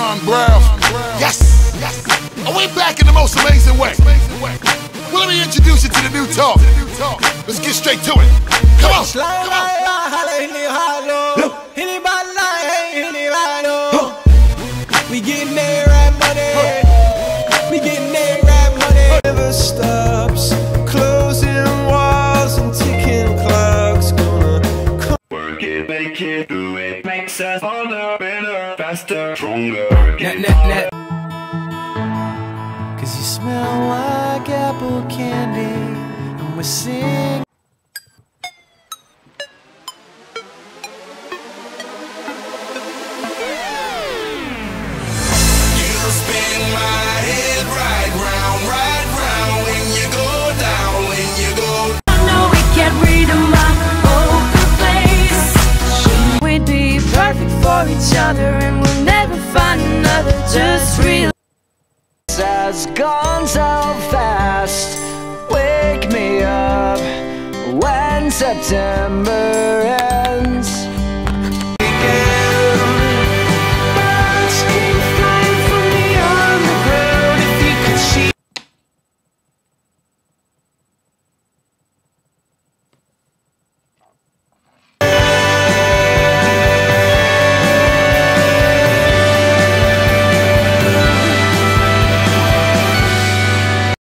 Ron Brown. Yes. yes. Are we back in the most amazing way? Well, let me introduce you to the new talk. Let's get straight to it. Come on. Come on. We getting there right money. We getting there right money. Never stops. Closing walls and ticking clocks. Gonna work it, make it, do it. Us harder, better, faster, stronger. Net, net, net. Cause you smell like apple candy. And we sing. For each other and we'll never find another. Just real has gone so fast. Wake me up when September